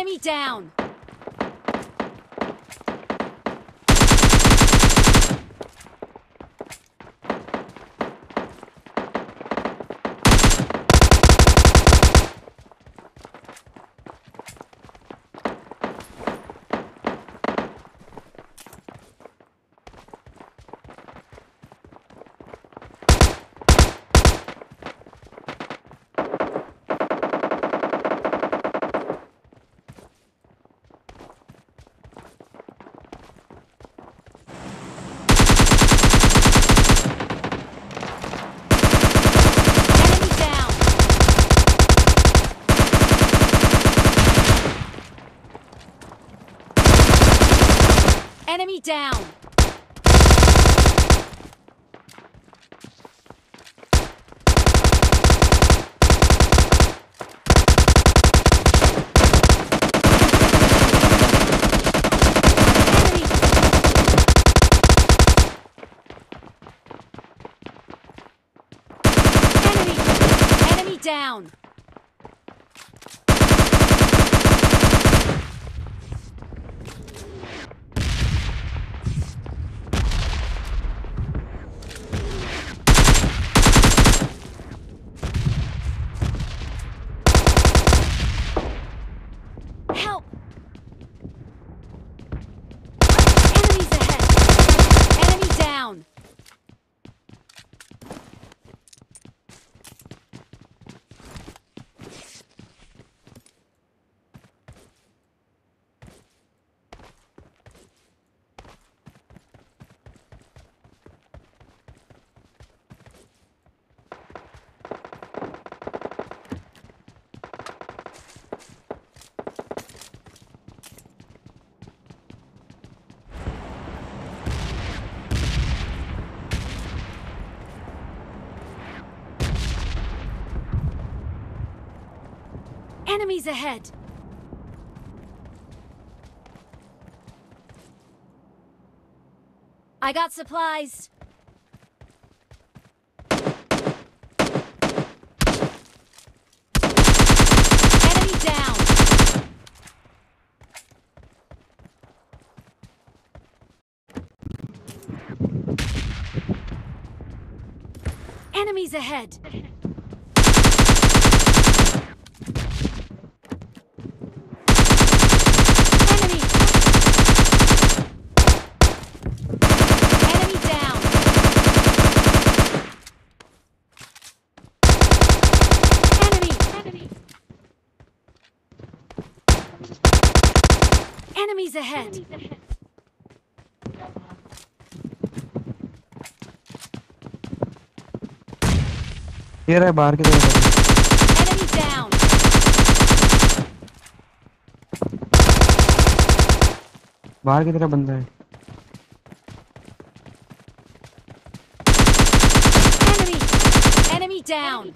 Enemy down! Enemy down! Enemies ahead! I got supplies! Enemy down! Enemies ahead! ahead. ये रहा बाहर की तरफ एनिमी डाउन बाहर की तरफ बंदा है एनिमी एनिमी डाउन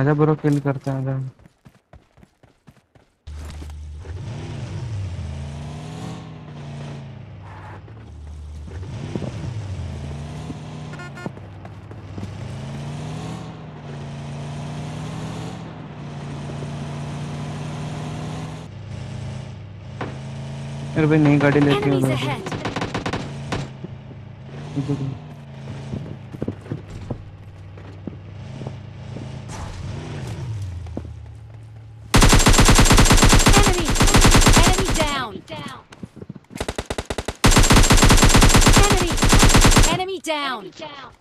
आजा ब्रो किल करते हैं आजा अरे भाई नई गाड़ी लेती हूँ down. Enemy down.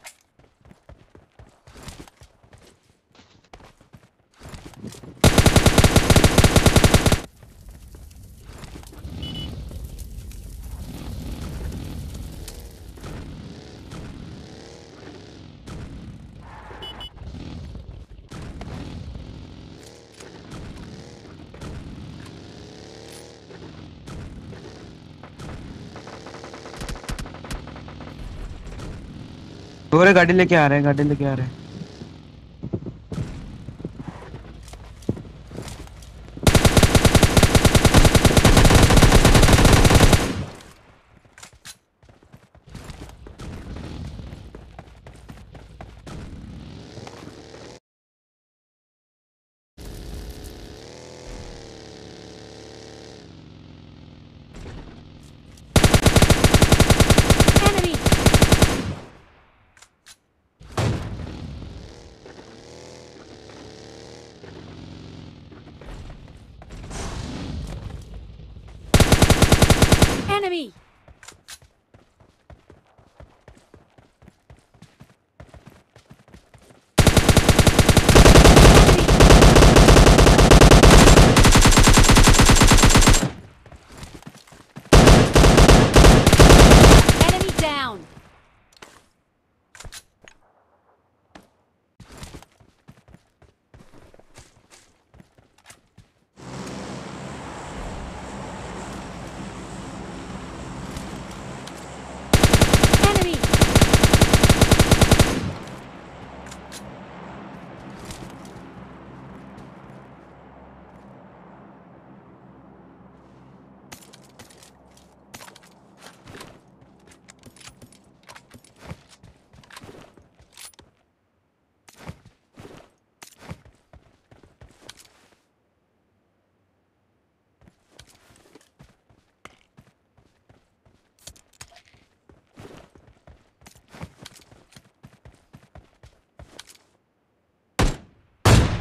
गाड़ी लेके आ रहे हैं गाड़ी लेके आ रहे हैं Mommy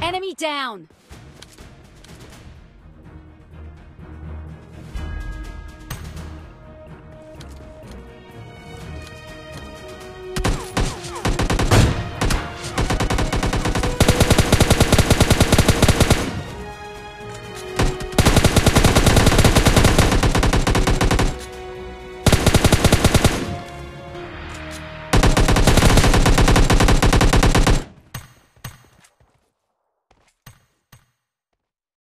Enemy down!